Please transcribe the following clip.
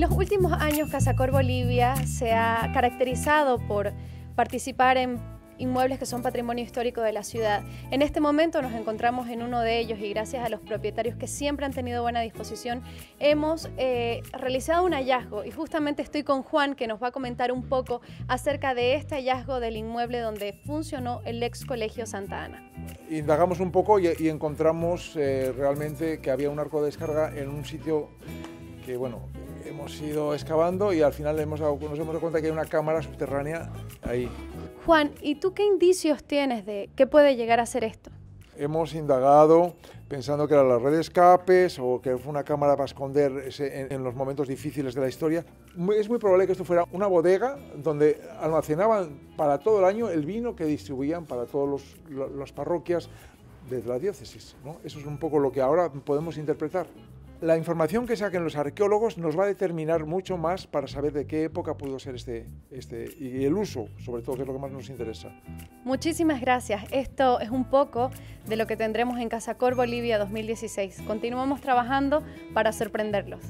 En los últimos años, Casacor Bolivia se ha caracterizado por participar en inmuebles que son patrimonio histórico de la ciudad. En este momento nos encontramos en uno de ellos y gracias a los propietarios que siempre han tenido buena disposición, hemos eh, realizado un hallazgo y justamente estoy con Juan que nos va a comentar un poco acerca de este hallazgo del inmueble donde funcionó el ex colegio Santa Ana. Indagamos un poco y, encontramos eh, realmente que había un arco de descarga en un sitio que, bueno, hemos ido excavando y al final hemos nos hemos dado cuenta que hay una cámara subterránea ahí. Juan, ¿y tú qué indicios tienes de qué puede llegar a ser esto? Hemos indagado pensando que era la red de escapes o que fue una cámara para esconder en, los momentos difíciles de la historia. Es muy probable que esto fuera una bodega donde almacenaban para todo el año el vino que distribuían para todas las parroquias de la diócesis. Eso es un poco lo que ahora podemos interpretar. La información que saquen los arqueólogos nos va a determinar mucho más para saber de qué época pudo ser este, este y el uso, sobre todo, que es lo que más nos interesa. Muchísimas gracias. Esto es un poco de lo que tendremos en Casacor Bolivia 2016. Continuamos trabajando para sorprenderlos.